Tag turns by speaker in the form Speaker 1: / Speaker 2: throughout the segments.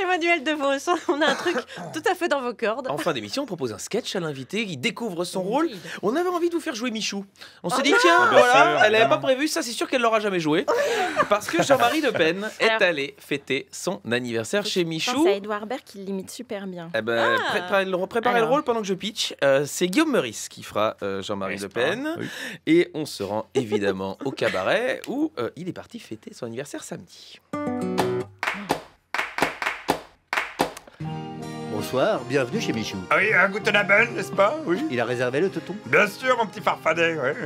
Speaker 1: Emmanuel DeVos, on a un truc tout à fait dans vos cordes.
Speaker 2: En fin d'émission, on propose un sketch à l'invité qui découvre son
Speaker 1: Oui.
Speaker 2: rôle. On avait envie de vous faire jouer Michou. On s'est
Speaker 1: Oh
Speaker 2: dit,
Speaker 1: non
Speaker 2: tiens,
Speaker 3: Bien
Speaker 2: voilà,
Speaker 3: sûr,
Speaker 2: elle n'avait pas prévu, ça c'est sûr qu'elle l'aura jamais joué. Parce que Jean-Marie Le Pen est
Speaker 1: Alors.
Speaker 2: allé fêter son anniversaire chez Michou.
Speaker 4: à Edouard Baird qui l'imite super bien.
Speaker 2: Eh ben,
Speaker 1: Ah.
Speaker 2: le, préparez le
Speaker 4: Alors.
Speaker 2: rôle pendant que je pitch. Euh, c'est Guillaume Meurice qui fera euh, Jean-Marie Le Pen.
Speaker 3: Oui.
Speaker 2: Et on se rend évidemment au cabaret où euh, il est parti fêter son anniversaire samedi.
Speaker 5: Bonsoir, bienvenue chez Michou.
Speaker 3: Ah oui, un Abend, n'est-ce pas? Oui.
Speaker 5: Il a réservé le teuton
Speaker 3: Bien sûr, mon petit farfadet, ouais.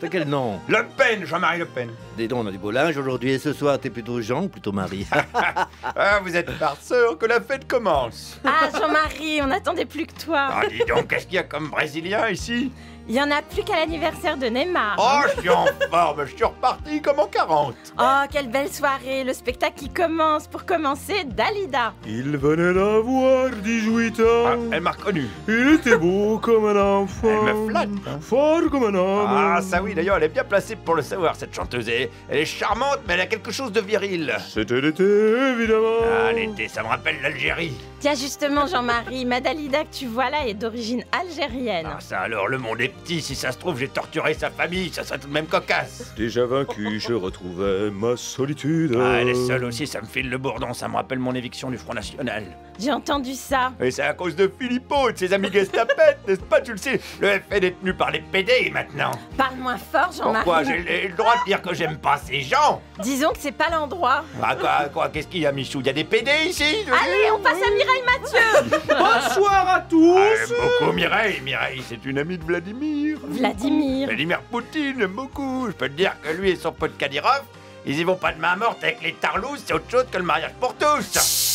Speaker 5: T'as quel nom
Speaker 3: Le Pen, Jean-Marie Le Pen.
Speaker 5: Dis donc, on a du beau linge aujourd'hui et ce soir, t'es plutôt Jean ou plutôt Marie
Speaker 3: Ah, vous êtes farceur que la fête commence.
Speaker 4: Ah, Jean-Marie, on attendait plus que toi.
Speaker 3: Ah, dis donc, qu'est-ce qu'il y a comme Brésilien ici?
Speaker 4: Il y en a plus qu'à l'anniversaire de Neymar.
Speaker 3: Oh, je suis en forme, je suis reparti comme en 40.
Speaker 4: Oh, quelle belle soirée. Le spectacle qui commence. Pour commencer, Dalida.
Speaker 6: Il venait d'avoir 18
Speaker 3: Ah,
Speaker 6: ans.
Speaker 3: elle m'a reconnu.
Speaker 6: Il était beau comme un enfant.
Speaker 3: Elle me flatte, hein.
Speaker 6: Fort comme un homme.
Speaker 3: Ah, ça oui, d'ailleurs, elle est bien placée pour le savoir, cette chanteuse. Elle elle est charmante, mais elle a quelque chose de viril.
Speaker 6: C'était l'été, évidemment.
Speaker 3: Ah, l'été, ça me rappelle l'Algérie.
Speaker 4: Tiens, justement, Jean-Marie, ma Dalida que tu vois là est d'origine algérienne.
Speaker 3: Ah, ça alors, le monde est petit. Si ça se trouve, j'ai torturé sa famille, ça serait tout de même cocasse.
Speaker 6: Déjà vaincu, je retrouvais ma solitude.
Speaker 3: Ah, elle est seule aussi, ça me file le bourdon, ça me rappelle mon éviction du Front National.
Speaker 4: J'ai entendu ça.
Speaker 3: Et c'est à cause de Philippot et de ses amis Gestapettes, n'est-ce pas, tu le sais? Le FN est tenu par les PD maintenant.
Speaker 4: Parle fort,
Speaker 3: Pourquoi
Speaker 4: Jean-Marie.
Speaker 3: J'ai le droit de dire que j'aime pas ces gens
Speaker 4: Disons que c'est pas l'endroit.
Speaker 3: Ah quoi, quoi qu'est-ce qu'il y a, Michou? Il y a des PD ici
Speaker 4: Allez, on passe à Mireille Mathieu.
Speaker 6: Bonsoir à tous.
Speaker 3: Ah, j'aime beaucoup Mireille. Mireille, c'est une amie de Vladimir.
Speaker 4: Vladimir.
Speaker 3: Vladimir Poutine, j'aime beaucoup. Je peux te dire que lui et son pote Kadyrov, ils y vont pas de main morte avec les tarlousses, c'est autre chose que le mariage pour tous.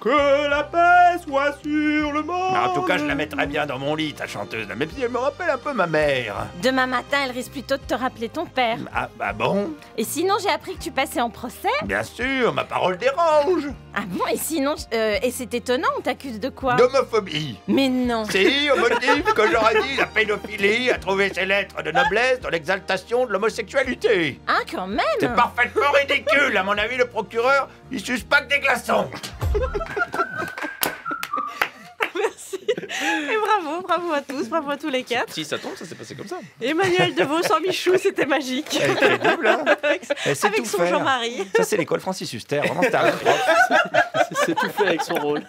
Speaker 6: Que la paix soit sur le monde.
Speaker 3: Mais en tout cas, je la mettrais bien dans mon lit, ta chanteuse. Même si elle me rappelle un peu ma mère.
Speaker 4: Demain matin, elle risque plutôt de te rappeler ton père.
Speaker 3: Ah, bah bon
Speaker 4: Et sinon, j'ai appris que tu passais en procès.
Speaker 3: Bien sûr, ma parole dérange.
Speaker 4: Ah bon Et sinon, euh, et c'est étonnant, on t'accuse de quoi?
Speaker 3: D'homophobie.
Speaker 4: Mais non.
Speaker 3: Si, au motif que j'aurais dit la pédophilie a trouvé ses lettres de noblesse dans l'exaltation de l'homosexualité.
Speaker 4: Ah, quand même.
Speaker 3: C'est parfaitement ridicule. À mon avis, le procureur, il suce pas que des glaçons.
Speaker 1: Merci. Et bravo, bravo à tous, bravo à tous les quatre.
Speaker 2: Si ça tombe, ça s'est passé comme ça.
Speaker 1: Emmanuel DeVos en Michou, c'était magique.
Speaker 3: Elle est crédible, hein
Speaker 1: Avec, avec
Speaker 3: tout
Speaker 1: son. Jean-Marie.
Speaker 3: Ça, c'est l'école Francis Huster. Vraiment, c'était un prof.
Speaker 2: C'est tout fait avec son rôle.